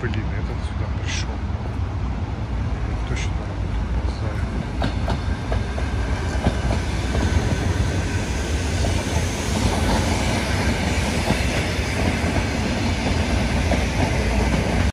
блин, этот сюда пришел. Точно.